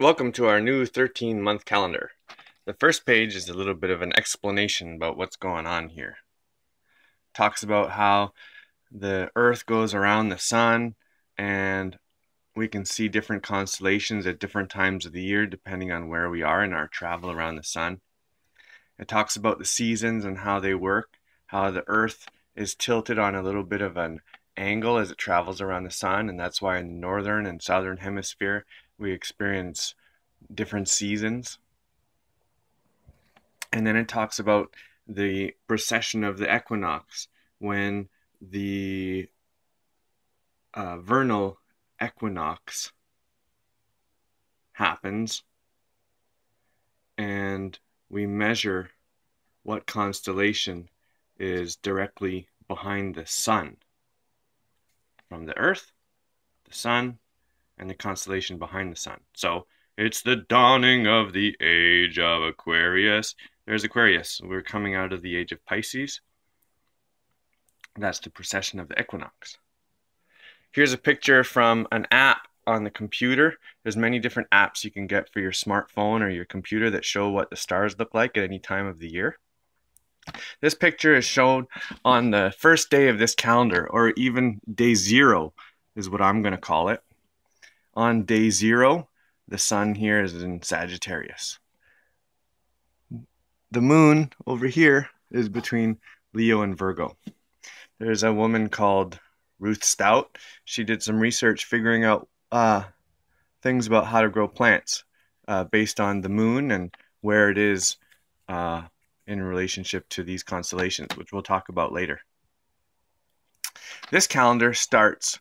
Welcome to our new 13 month calendar. The first page is a little bit of an explanation about what's going on here. It talks about how the earth goes around the sun and we can see different constellations at different times of the year depending on where we are in our travel around the sun. It talks about the seasons and how they work, how the earth is tilted on a little bit of an angle as it travels around the sun and that's why in the northern and southern hemisphere we experience different seasons. And then it talks about the precession of the equinox when the uh, vernal equinox happens and we measure what constellation is directly behind the sun from the earth, the sun, and the constellation behind the sun. So it's the dawning of the age of Aquarius. There's Aquarius. We're coming out of the age of Pisces. That's the precession of the equinox. Here's a picture from an app on the computer. There's many different apps you can get for your smartphone or your computer that show what the stars look like at any time of the year. This picture is shown on the first day of this calendar, or even day zero is what I'm going to call it on day zero, the sun here is in Sagittarius. The moon over here is between Leo and Virgo. There's a woman called Ruth Stout. She did some research figuring out uh, things about how to grow plants uh, based on the moon and where it is uh, in relationship to these constellations, which we'll talk about later. This calendar starts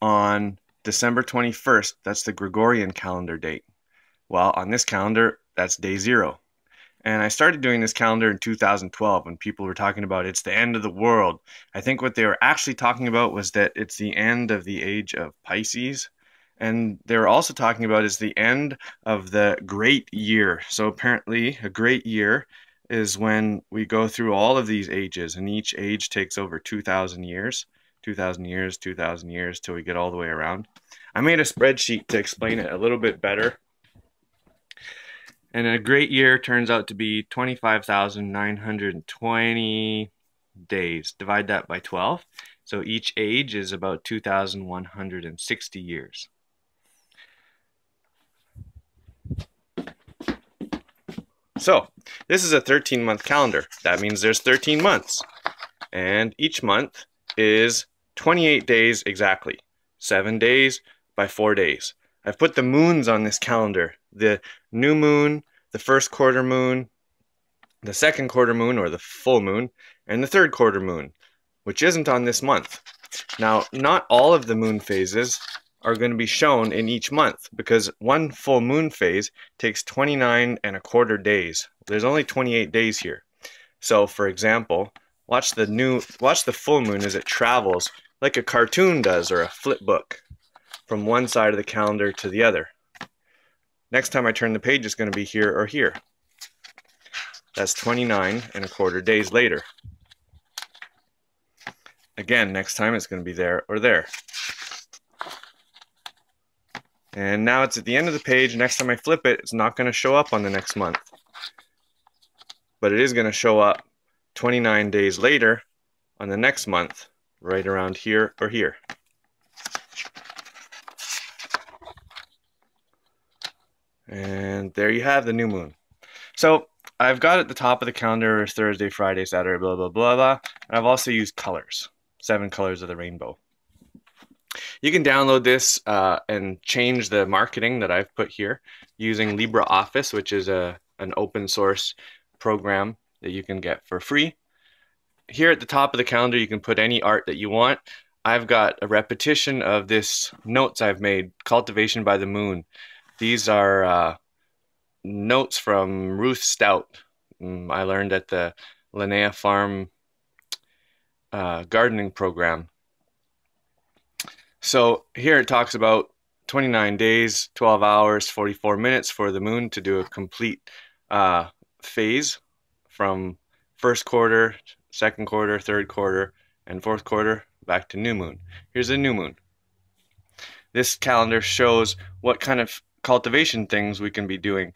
on December 21st, that's the Gregorian calendar date. Well, on this calendar, that's day zero. And I started doing this calendar in 2012 when people were talking about it's the end of the world. I think what they were actually talking about was that it's the end of the age of Pisces. And they were also talking about is the end of the great year. So apparently, a great year is when we go through all of these ages, and each age takes over 2,000 years. 2,000 years, 2,000 years till we get all the way around. I made a spreadsheet to explain it a little bit better. And a great year turns out to be 25,920 days. Divide that by 12. So each age is about 2,160 years. So, this is a 13 month calendar. That means there's 13 months. And each month is 28 days exactly. Seven days by four days. I've put the moons on this calendar. The new moon, the first quarter moon, the second quarter moon or the full moon, and the third quarter moon, which isn't on this month. Now, not all of the moon phases are going to be shown in each month because one full moon phase takes 29 and a quarter days. There's only 28 days here. So, for example, watch the new watch the full moon as it travels like a cartoon does or a flip book from one side of the calendar to the other. Next time I turn the page, it's going to be here or here. That's 29 and a quarter days later. Again, next time it's going to be there or there. And now it's at the end of the page. Next time I flip it, it's not going to show up on the next month. But it is going to show up 29 days later on the next month right around here or here. And there you have the new moon. So I've got at the top of the calendar Thursday, Friday, Saturday, blah, blah, blah, blah. And I've also used colors, seven colors of the rainbow. You can download this uh, and change the marketing that I've put here using LibreOffice, which is a, an open source program that you can get for free here at the top of the calendar, you can put any art that you want. I've got a repetition of this notes I've made, Cultivation by the Moon. These are uh, notes from Ruth Stout. Mm, I learned at the Linnaea Farm uh, gardening program. So here it talks about 29 days, 12 hours, 44 minutes for the moon to do a complete uh, phase from first quarter second quarter, third quarter, and fourth quarter, back to new moon. Here's a new moon. This calendar shows what kind of cultivation things we can be doing